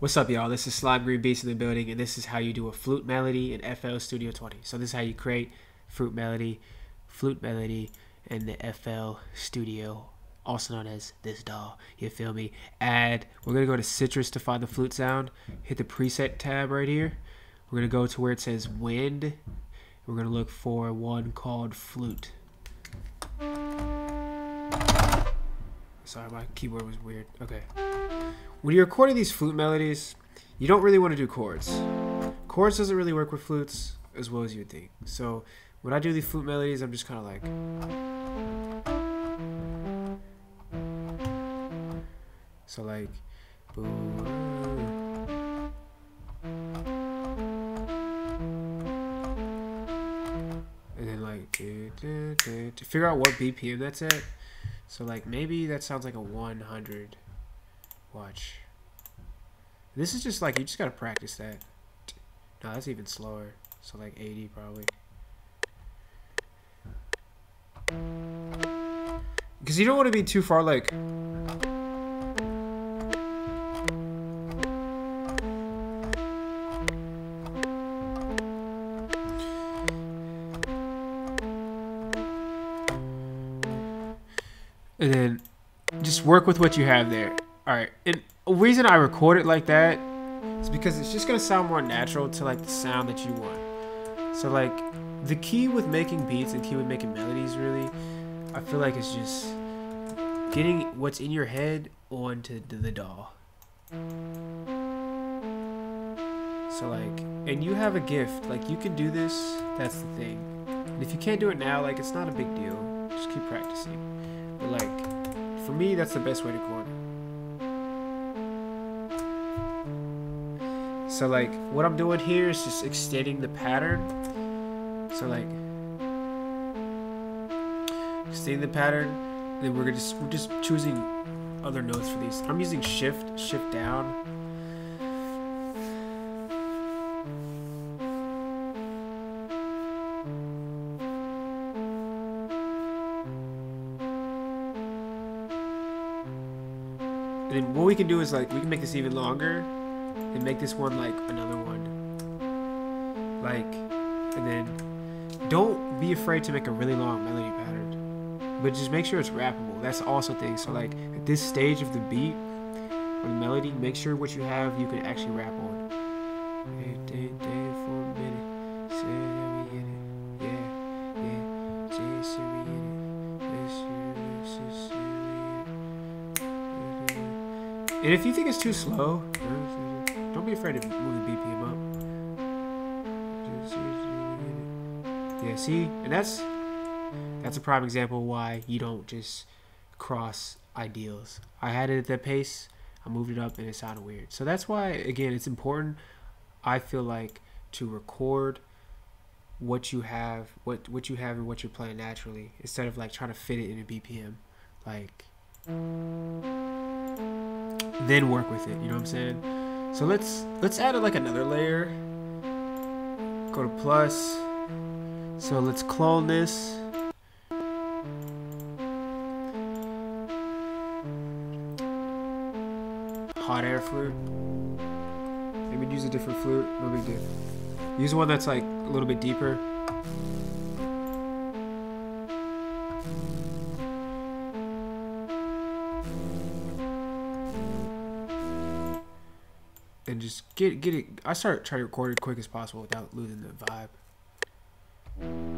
What's up, y'all? This is Slime Green Beats in the building, and this is how you do a flute melody in FL Studio 20. So this is how you create flute melody, flute melody in the FL Studio, also known as this DAW. You feel me? Add. We're gonna go to Sytrus to find the flute sound. Hit the preset tab right here. We're gonna go to where it says wind. We're gonna look for one called flute. Sorry, my keyboard was weird. Okay. When you're recording these flute melodies, you don't really want to do chords. Chords doesn't really work with flutes as well as you would think. So when I do these flute melodies, I'm just kind of like. So like. And then like to figure out what BPM that's at. So like maybe that sounds like a 100. Watch. This is just like you just gotta practice that. No, that's even slower. So like 80 probably. Because you don't want to be too far like. And then just work with what you have there. All right. And the reason I record it like that is because it's just gonna sound more natural to like the sound that you want. So like the key with making beats and key with making melodies really, I feel like it's just getting what's in your head onto the, DAW. So like, and you have a gift. Like you can do this. That's the thing. And if you can't do it now, like it's not a big deal. Just keep practicing. But like, for me, that's the best way to record. So like, what I'm doing here is just extending the pattern. So like, extending the pattern. Then we're just we're just choosing other notes for these. I'm using shift, shift down. And then what we can do is like we can make this even longer and make this one like another one. Like and then don't be afraid to make a really long melody pattern. But just make sure it's rappable. That's also thing. So like at this stage of the beat or the melody, make sure what you have you can actually rap on. And if you think it's too slow, don't be afraid to move the BPM up. Yeah, see? And that's that's a prime example why you don't just cross ideals. I had it at that pace, I moved it up and it sounded weird. So that's why again it's important I feel like to record what you have what what you have and what you're playing naturally instead of like trying to fit it in a BPM. Like then work with it. You know what I'm saying? So let's let's add like another layer. Go to plus. So let's clone this. Hot air flute. Maybe use a different flute. No big deal. Use one that's like a little bit deeper. And just get get it. I start trying to record it quick as possible without losing the vibe.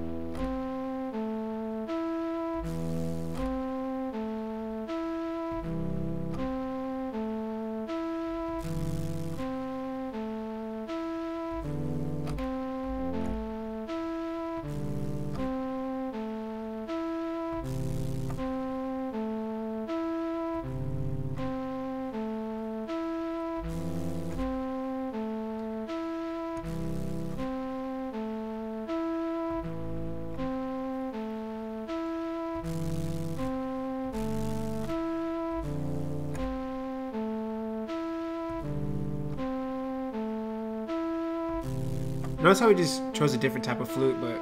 Notice how he just chose a different type of flute, but...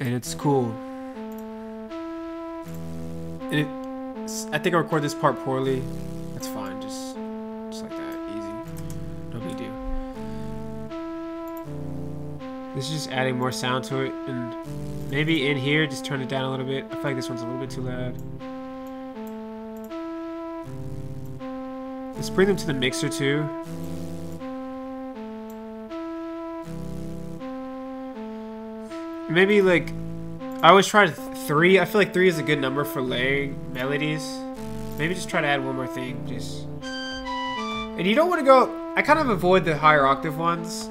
And it's cool. And it... I think I record this part poorly. That's fine, just... Just like that, easy. No big deal. This is just adding more sound to it, and... Maybe in here, just turn it down a little bit. I feel like this one's a little bit too loud. Let's bring them to the mixer too. Maybe like, I always try three. I feel like three is a good number for laying melodies. Maybe just try to add one more thing. Just, and you don't want to go. I kind of avoid the higher octave ones.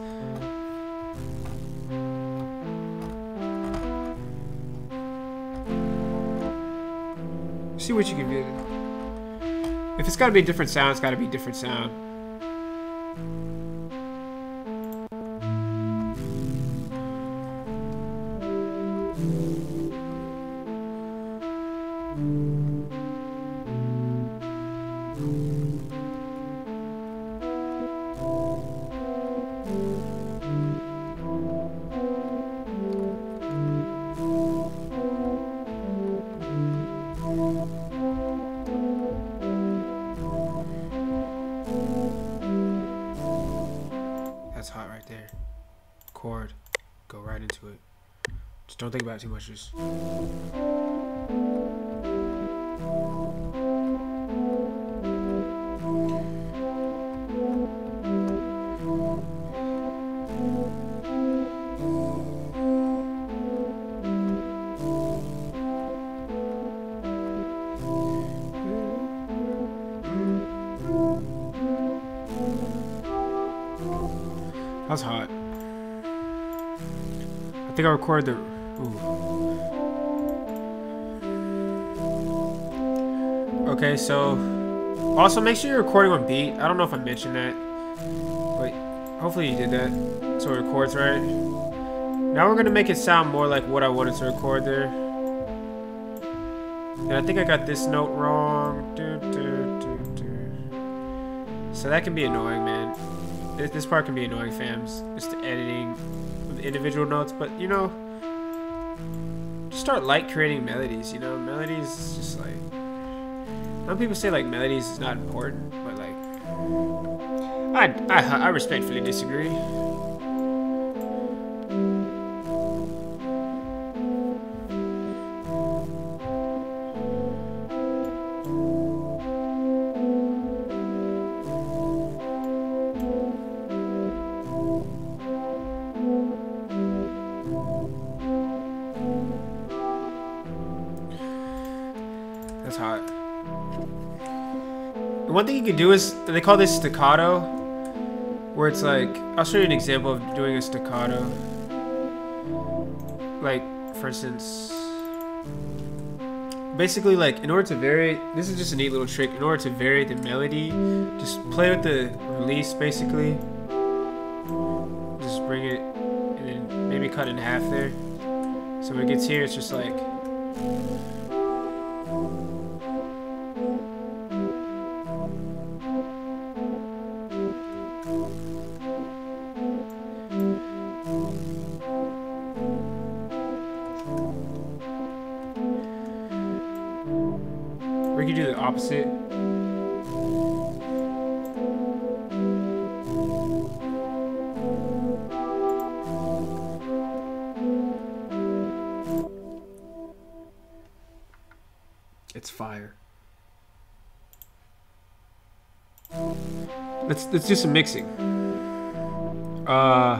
See what you can do. If it's got to be a different sound, it's got to be a different sound. Think about it too much. Just. That's hot. I think I recorded the Okay, so also make sure you're recording on beat. I don't know if I mentioned that, but hopefully you did that so it records right. Now we're gonna make it sound more like what I wanted to record there. And I think I got this note wrong. So that can be annoying, man. This part can be annoying, fams. Just the editing of individual notes, but you know, just start like creating melodies. You know, melodies just like some people say like melodies is not important, but like I I, I respectfully disagree. One thing you can do is they call this staccato, where it's like I'll show you an example of doing a staccato. Like, for instance, basically like in order to vary, this is just a neat little trick. In order to vary the melody, just play with the release basically. Just bring it and then maybe cut in half there. So when it gets here, it's just like. Opposite. It's fire. Let's let's do some mixing. Uh,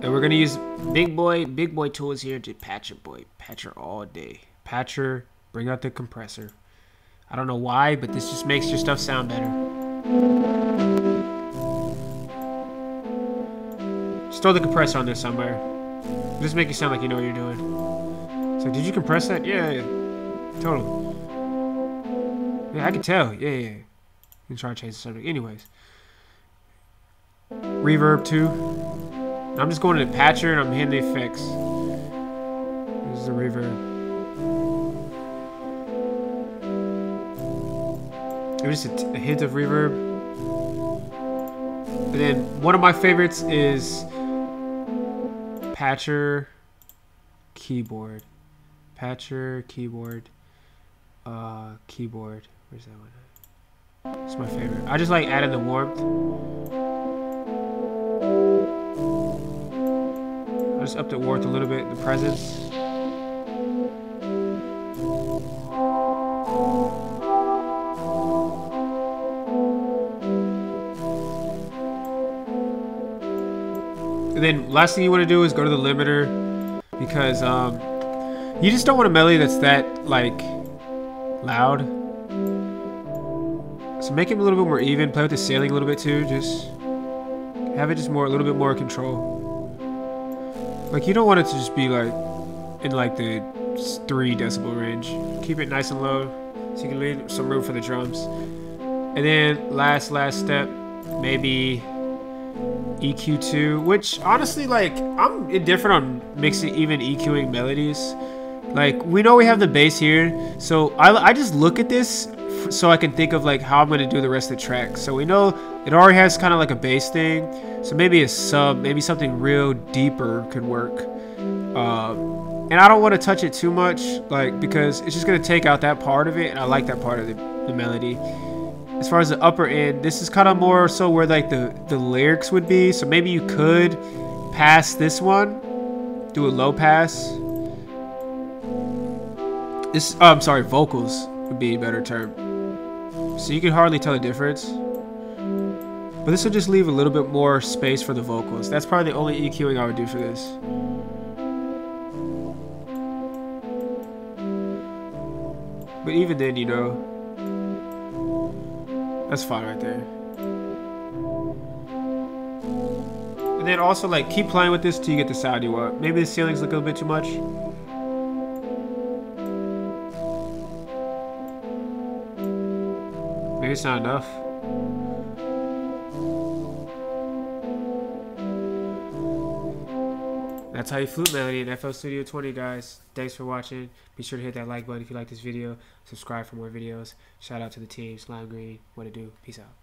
and we're gonna use big boy big boy tools here to patch patcher boy patcher all day. Patcher, bring out the compressor. I don't know why, but this just makes your stuff sound better. Just throw the compressor on there somewhere. Just make it sound like you know what you're doing. So, did you compress that? Yeah, yeah. Totally. Yeah, I can tell. Yeah, yeah. You try to change the subject. Anyways. Reverb 2. I'm just going to the patcher and I'm hitting the effects. This is the reverb. Maybe just a, hint of reverb. And then one of my favorites is Patcher keyboard. Patcher keyboard. Uh, keyboard. Where's that one? It's my favorite. I just like adding the warmth. I just up the warmth a little bit, the presence. And then last thing you want to do is go to the limiter because um, you just don't want a melody that's that like loud. So make it a little bit more even. Play with the scaling a little bit too. Just have it just more a little bit more control. Like you don't want it to just be like in like the three decibel range. Keep it nice and low so you can leave some room for the drums. And then last last step, maybe EQ2, which honestly, like, I'm indifferent on mixing, even EQing melodies. Like, we know we have the bass here, so I, I just look at this so I can think of, like, how I'm going to do the rest of the track. So we know it already has kind of like a bass thing, so maybe a sub, maybe something real deeper could work. Um, and I don't want to touch it too much, like, because it's just going to take out that part of it, and I like that part of the, the melody as far as the upper end, this is kind of more so where like the, the lyrics would be. So maybe you could pass this one, do a low pass. This, oh, I'm sorry, vocals would be a better term. So you can hardly tell the difference. But this will just leave a little bit more space for the vocals. That's probably the only EQing I would do for this. But even then, you know, that's fine right there. And then also like keep playing with this till you get the sound you want. Maybe the ceilings look a little bit too much. Maybe it's not enough. That's how you flute melody in FL Studio 20, guys. Thanks for watching. Be sure to hit that like button if you like this video. Subscribe for more videos. Shout out to the team, Slime Green. What to do. Peace out.